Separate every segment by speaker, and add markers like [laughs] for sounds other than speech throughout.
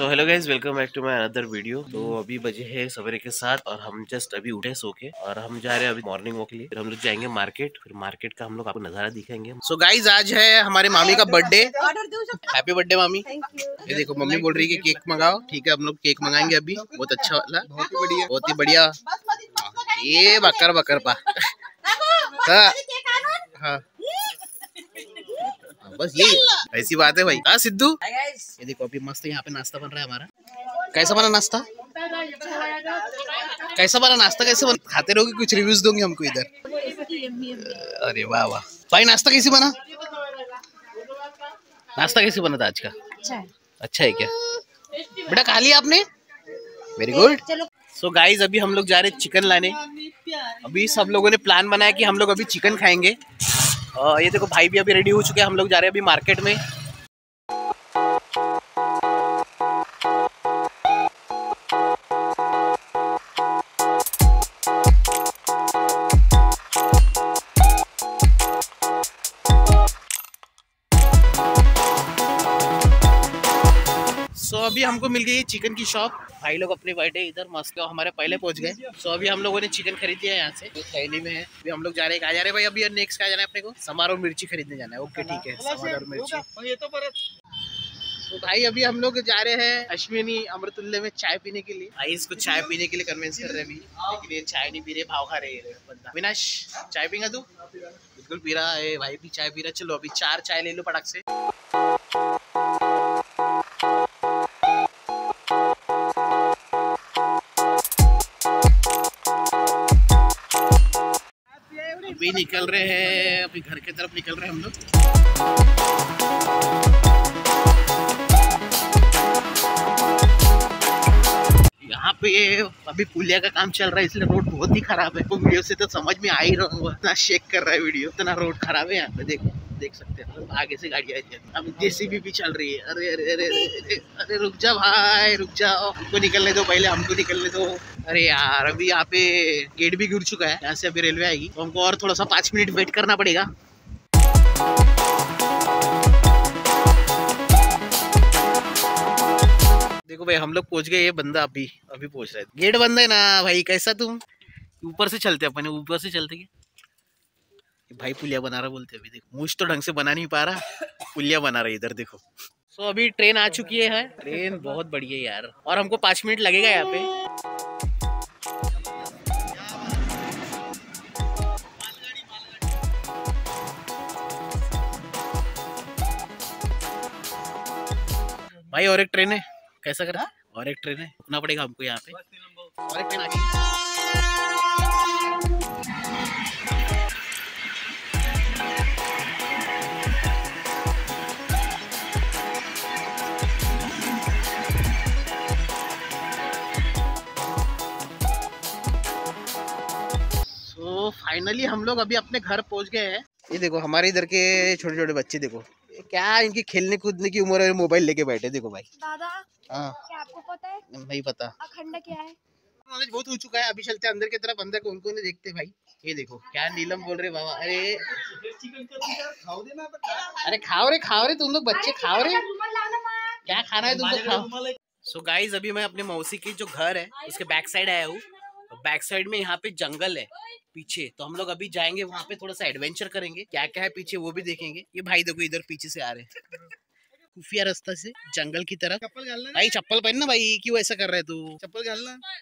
Speaker 1: So hello guys welcome back to my another video तो अभी बजे है सवेरे के साथ और हम जस्ट अभी उठे सो के और हम जा रहे हैं अभी मॉर्निंग वॉक के लिए। फिर हम लोग जाएँगे मार्केट फिर मार्केट का हम लोग आपको नज़ारा दिखाएँगे। सो so गाइज़ आज है हमारे मामी का बर्थडे हैप्पी बर्थडे मामी। ये देखो, मम्मी बोल रही है कि केक मंगाओ। ठीक है, हम लोग केक मंगाएँगे अभी। बहुत अच्छा वाला। बहुत ही बढ़िया। बहुत ही बढ़िया। ये बकर बकर पा। हाँ हाँ। बस ये ऐसी बात है भाई। हाँ सिद्धू? ये देखो अभी मस्त यहाँ पे नाश्ता बन रहा है हमारा। कैसा बना नाश्ता? कैसा बना नाश्ता? कैसे बना खाते रहोगे? कुछ रिव्यूज़ दोगे हमको इधर। अरे वाह वाह। भाई नाश्ता कैसे बना? नाश्ता कैसे बना था आज का?
Speaker 2: अच्छा है।
Speaker 1: अच्छा है क्या? बेटा खा लिया आपने? वेरी गुड सो गाइज़ अभी हम लोग जा रहे हैं चिकन लाने। अभी सब लोगों ने प्लान बनाया कि हम लोग अभी चिकन खाएँगे। ये देखो भाई भी अभी रेडी हो चुके हैं, हम लोग जा रहे हैं अभी मार्केट में। अभी हमको मिल गई है चिकन की शॉप। भाई लोग अपने बर्थडे इधर मस्त हमारे पहले पहुँच गए। सो so, अभी हम लोगों ने चिकन खरीद लिया है यहाँ से। थैली में है। अभी हम लोग जा रहे हैं। कहा जा रहे हैं भाई? अभी नेक्स्ट कहा जाना है अपने को? समारोह मिर्ची खरीदने जाना है। ओके ठीक है। समारोह मिर्ची। तो भाई अभी हम लोग जा रहे हैं अश्विनी अमृतुल्ले में चाय पीने के लिए। भाई इसको चाय पीने के लिए कन्विंस कर रहे अभी। लेकिन ये चाय नहीं पी रहे भाव खा रहे हैं ये बंदा। विनाश चाय पीगा तू? बिल्कुल पी रहा है। भाई भी चाय पी रहा चलो अभी चार चाय ले लो पटक से। अभी निकल रहे हैं, अभी घर के तरफ़ निकल रहे हैं हम लोग। यहाँ पे अभी पुलिया का काम चल रहा है, इसलिए रोड बहुत ही खराब है। तो वीडियो से तो समझ में आ ही रहा हूँ इतना शेक कर रहा है वीडियो, इतना रोड खराब है यहाँ पे, देखो। देख सकते हैं। आगे से गाड़ी आई है। अब जेसीबी भी चल रही है। अरे अरे अरे अरे अरे रुक जा भाई रुक जाओ हमको निकलने दो पहले हमको निकलने दो। अरे यार अभी यहाँ पे गेट भी गिर चुका है। यहाँ से अभी रेलवे आएगी। तो हमको और थोड़ा सा पाँच मिनट वेट करना पड़ेगा। देखो भाई हम लोग पहुँच गए ये बंदा अभी अभी पहुँच रहा है। गेट बंद है ना भाई कैसा तुम? ऊपर से चलते अपन ऊपर से चलते क्या भाई पुलिया बना रहा बोलते अभी देखो मुझ तो ढंग से बना नहीं पा रहा पुलिया बना रहा इधर देखो। सो अभी ट्रेन आ चुकी है ट्रेन बहुत बढ़िया है यार और हमको पाँच मिनट लगेगा यहाँ पे। भाई और एक ट्रेन है कैसा करा? और एक ट्रेन है रुकना पड़ेगा हमको यहाँ पे। और एक ट्रेन आ गई फाइनली हम लोग अभी अपने घर पहुँच गए हैं। ये देखो हमारे इधर के छोटे छोटे बच्चे देखो। क्या इनकी खेलने कूदने की उम्र है मोबाइल लेके बैठे देखो भाई।
Speaker 2: दादा
Speaker 1: हाँ।
Speaker 2: क्या आपको पता है?
Speaker 1: नहीं पता।
Speaker 2: अखंड क्या है?
Speaker 1: नॉलेज बहुत हो चुका है अभी चलते अंदर की तरफ़ अंदर कौन कौन है देखते भाई। ये देखो क्या नीलम बोल रहे बाबा। अरे। अरे खाओ रे खाओ रे तुम लोग बच्चे खाओ रे। क्या खाना है तुमको खाओ। सो गाइज़ अभी मैं अपने मौसी की जो घर है उसके बैक साइड आया हूँ। बैक साइड में यहाँ पे जंगल है, पीछे। तो हम लोग अभी जाएँगे, वहाँ पे थोड़ा सा एडवेंचर करेंगे। क्या क्या है पीछे वो भी देखेंगे। ये भाई देखो, इधर पीछे से आ रहे हैं। खुफिया रास्ता से जंगल की तरफ़।
Speaker 3: चप्पल
Speaker 1: भाई चप्पल पहन ना भाई क्यों ऐसा कर रहा है तू?
Speaker 3: चप्पल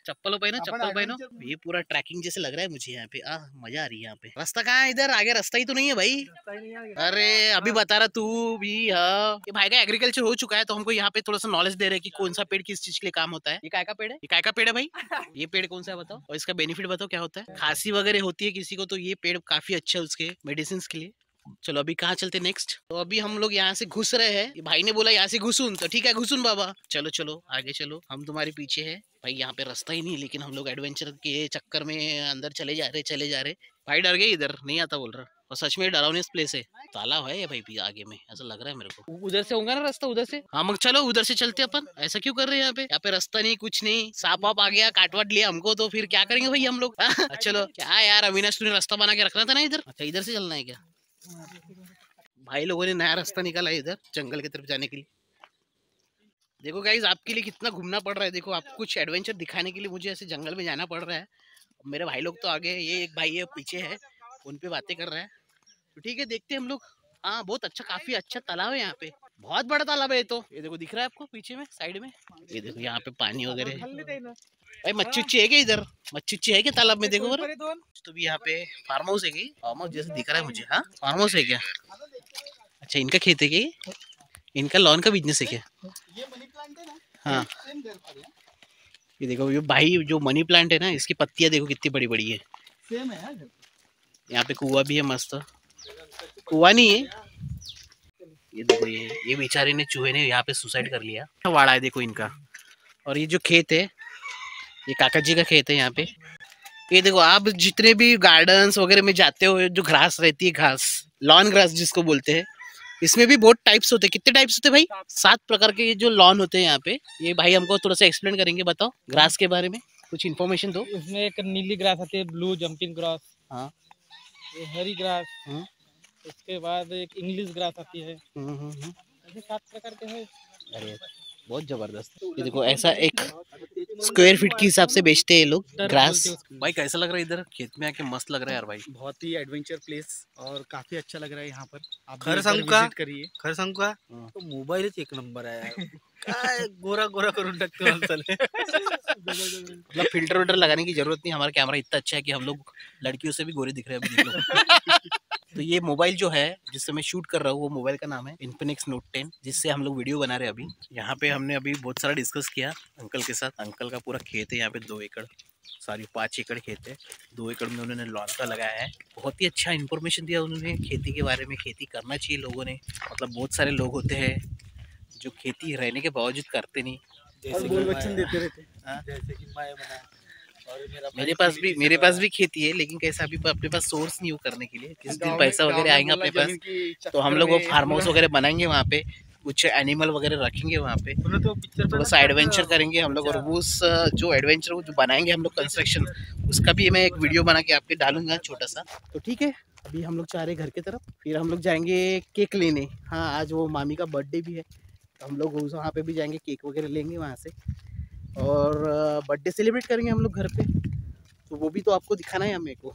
Speaker 1: चप्पल पहनो चप्पल पहनो। ये पूरा ट्रैकिंग जैसे लग रहा है मुझे यहाँ पे। आ मज़ा आ रही है यहाँ पे। रास्ता कहाँ है इधर? आगे रास्ता ही तो नहीं है भाई। अरे अभी बता रहा तू भी हाँ। भाई का एग्रीकल्चर हो चुका है तो हमको यहाँ पे थोड़ा सा नॉलेज दे रहे की कौन सा पेड़ किस चीज़ के लिए काम होता है। ये काय का पेड़ है? ये काय का पेड़ है भाई। [laughs] ये पेड़ कौन सा है बताओ? और इसका बेनिफिट बताओ क्या होता है? खांसी वगैरह होती है किसी को तो ये पेड़ काफ़ी अच्छा है उसके मेडिसिन के लिए। चलो अभी कहाँ चलते नेक्स्ट तो अभी हम लोग यहाँ से घुस रहे हैं। भाई ने बोला यहाँ से घुसून। तो ठीक है घुसून बाबा। चलो चलो आगे चलो। हम तुम्हारे पीछे है। भाई यहाँ पे रास्ता ही नहीं लेकिन हम लोग एडवेंचर के चक्कर में अंदर चले जा रहे चले जा रहे। भाई डर गए इधर नहीं आता बोल रहा। और सच में डरावनी प्लेस है तालाब है भाई भी आगे में ऐसा लग रहा है मेरे को। उधर से होगा ना रास्ता उधर से? हाँ मग चलो उधर से चलते अपन। ऐसा क्यों कर रहे हैं यहाँ पे? यहाँ पे रास्ता नहीं कुछ नहीं। सांप वाप आ गया काट वाट लिया हमको तो फिर क्या करेंगे भाई हम लोग? हाँ, [laughs] चलो। क्या यार अविनाश तूने रास्ता बना के रखना था ना इधर? अच्छा इधर से चलना है क्या? भाई लोगों ने नया रास्ता निकाला है इधर, जंगल की तरफ़ जाने के लिए। देखो गाइज़ आपके लिए कितना घूमना पड़ रहा है। देखो, आप कुछ एडवेंचर दिखाने के लिए मुझे ऐसे जंगल में जाना पड़ रहा है। मेरे भाई लोग तो आगे ये एक भाई है, पीछे है उन पे बातें कर रहा है। तो ठीक है, देखते हैं हम लोग। हाँ बहुत अच्छा काफ़ी अच्छा तालाब है यहाँ पे। बहुत बड़ा तालाब है ये तो। ये देखो दिख रहा है आपको पीछे में साइड में? ये देखो यहाँ पे पानी वगैरह। है भाई मच्छी उच्ची है क्या इधर? मच्छी उच्ची है क्या तालाब में? देखो तो भी यहाँ पे फार्म हाउस है क्या फार्म हाउस जैसे दिख रहा है मुझे हाँ? फार्म हाउस है क्या? अच्छा इनका खेत है क्या इनका लॉन का बिज़नेस है क्या? हाँ ये देखो ये भाई जो मनी प्लांट है ना इसकी पत्तियाँ देखो कितनी बड़ी बड़ी है। सेम है यहाँ पे कुआ भी है मस्त। कुआ नहीं है। ये देखो ये ये बेचारे ने चूहे ने यहाँ पे सुसाइड कर लिया। वाड़ा है देखो इनका। और ये जो खेत है ये काका जी का खेत है यहाँ पे। ये देखो आप जितने भी गार्डन्स वगैरह में जाते हो जो घास रहती है घास लॉन ग्रास जिसको बोलते हैं इसमें भी बहुत टाइप्स होते हैं। कितने टाइप्स होते हैं भाई? सात प्रकार के ये जो लॉन होते हैं यहाँ पे। ये भाई हमको थोड़ा सा एक्सप्लेन करेंगे बताओ ग्रास के बारे में। कुछ इन्फॉर्मेशन दो।
Speaker 2: इसमें एक नीली ग्रास आती है ब्लू जंपिंग ग्रास
Speaker 1: हाँ।
Speaker 2: हरी ग्रास
Speaker 1: हाँ।
Speaker 2: उसके बाद एक इंग्लिश ग्रास आती है।
Speaker 1: हम्म, हम्म, हम्म।
Speaker 2: ऐसे सात प्रकार के हैं।
Speaker 1: अरे बहुत ज़बरदस्त। ये देखो ऐसा एक स्क्वायर फीट के हिसाब से बेचते हैं लोग ग्रास भाई कैसा लग रहा है इधर? खेत में आके मस्त लग रहा है यार भाई।
Speaker 3: बहुत ही एडवेंचर प्लेस और काफ़ी अच्छा लग रहा है यहाँ पर। आप
Speaker 4: खरं सांगू का?
Speaker 3: करिए।
Speaker 4: खरं सांगू का?
Speaker 1: हं.
Speaker 4: तो मोबाईलच एक नंबर आहे यार. [laughs] काय गोरा गोरा करून टाकतो [laughs]
Speaker 1: मतलब फ़िल्टर विल्टर लगाने की ज़रूरत नहीं हमारा कैमरा इतना अच्छा है कि हम लोग लड़कियों से भी गोरे दिख रहे हैं अभी देख लो। [laughs] तो ये मोबाइल जो है जिससे मैं शूट कर रहा हूँ वो मोबाइल का नाम है इन्फिनिक्स नोट टेन जिससे हम लोग वीडियो बना रहे हैं अभी। यहाँ पे हमने अभी बहुत सारा डिस्कस किया अंकल के साथ। अंकल का पूरा खेत है यहाँ पे दो एकड़ सॉरी पाँच एकड़ खेत है। दो एकड़ में उन्होंने लॉन का लगाया है। बहुत ही अच्छा इन्फॉर्मेशन दिया उन्होंने खेती के बारे में खेती करना चाहिए लोगों ने। मतलब बहुत सारे लोग होते हैं जो खेती रहने के बावजूद करते नहीं।
Speaker 4: जैसे
Speaker 3: बोल
Speaker 4: की
Speaker 3: देते रहते
Speaker 1: हाँ?
Speaker 4: जैसे की माय और मेरा
Speaker 1: पास भी मेरे पास भी खेती है लेकिन कैसा अभी अपने पास सोर्स नहीं हो करने के लिए। जिस दिन पैसा वगैरह आएगा अपने पास तो हम लोग वो फार्म हाउस वगैरह बनाएँगे वहाँ पे कुछ एनिमल वगैरह रखेंगे वहाँ पे।
Speaker 4: तो पिक्चर
Speaker 1: थोड़ा सा एडवेंचर करेंगे हम लोग और वो उस जो एडवेंचर जो बनाएँगे हम लोग कंस्ट्रक्शन उसका भी मैं एक वीडियो बना के आपके डालूँगा छोटा सा तो ठीक है अभी हम लोग जा रहे घर की तरफ़ फिर हम लोग जाएँगे केक लेने। हाँ आज वो मामी का बर्थडे भी है तो हम लोग वहाँ पे भी जाएँगे केक वगैरह लेंगे वहाँ से। और बर्थडे सेलिब्रेट करेंगे हम लोग घर पे। तो वो भी तो आपको दिखाना है मेरे को।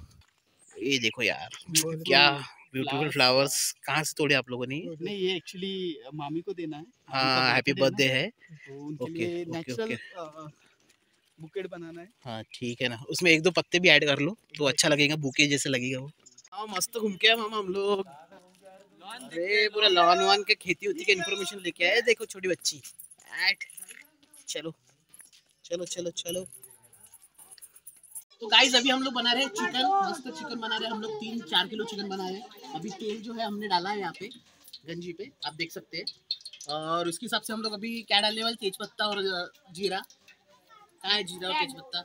Speaker 1: ये देखो यार क्या ब्यूटीफुल फ्लावर्स कहाँ से तोड़े आप लोगों ने?
Speaker 3: नहीं ये एक्चुअली मामी को देना है।
Speaker 1: हाँ हैप्पी बर्थडे है। ओके, ओके,
Speaker 3: बुकेट बनाना है।
Speaker 1: हाँ ठीक है ना। उसमें एक दो पत्ते भी ऐड कर लो तो अच्छा लगेगा बुके जैसे लगेगा वो। हाँ मस्त घूम के मामा हम लोग। अरे पूरा लॉन वॉन के खेती होती का इन्फॉर्मेशन लेके आए। देखो छोटी बच्ची। ऐट चलो। चलो चलो चलो। तो गाइस अभी हम लोग बना रहे हैं चिकन मस्त चिकन बना रहे हैं। हम लोग तीन चार किलो चिकन बना रहे हैं। अभी तेल जो है हमने डाला है यहाँ पे गंजी पे आप देख सकते हैं। और उसके हिसाब से हम लोग अभी क्या डालने वाले? तेज पत्ता और जीरा। कहाँ है जीरा और तेज पत्ता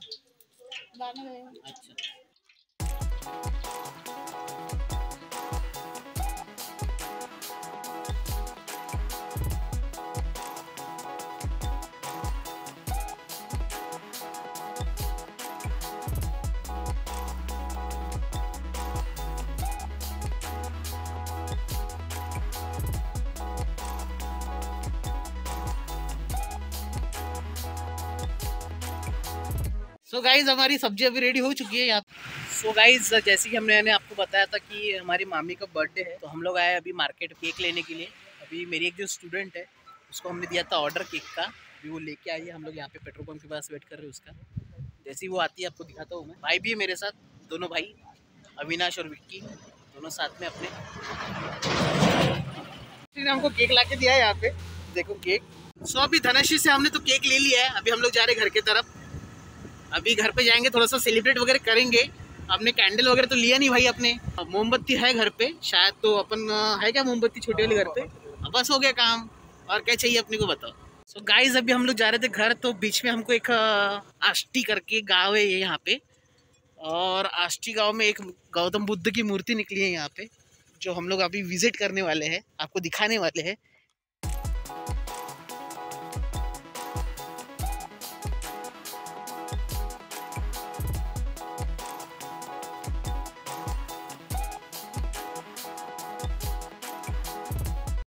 Speaker 1: अच्छा। सो so गाइज़ हमारी सब्ज़ी अभी रेडी हो चुकी है यहाँ सो गाइज़ जैसे कि हमने मैंने आपको बताया था कि हमारी मामी का बर्थडे है तो हम लोग आए अभी मार्केट केक लेने के लिए। अभी मेरी एक जो स्टूडेंट है उसको हमने दिया था ऑर्डर केक का। अभी वो लेके आई है हम लोग यहाँ पे पेट्रोल पंप के पास वेट कर रहे हैं उसका। जैसे ही वो आती है आपको दिखाता हूँ मैं। भाई भी है मेरे साथ दोनों भाई अविनाश और विक्की दोनों साथ में अपने। ने हमको केक ला के दिया है यहाँ पे। देखो केक सो अभी धनश्री से हमने तो केक ले लिया है अभी हम लोग जा रहे घर की तरफ़। अभी घर पे जाएँगे, थोड़ा सा सेलिब्रेट वगैरह करेंगे। आपने कैंडल वगैरह तो लिया नहीं भाई अपने। मोमबत्ती है घर पे, शायद तो अपन है क्या मोमबत्ती छोटी वाली घर पे? बस हो गया काम। और क्या चाहिए अपने को बताओ। सो गाइस अभी हम लोग जा रहे थे घर तो बीच में हमको एक आष्टी करके गाँव है ये यहाँ पे। और आष्टी गाँव में एक गौतम बुद्ध की मूर्ति निकली है यहाँ पे, जो हम लोग अभी विज़िट करने वाले हैं, आपको दिखाने वाले हैं।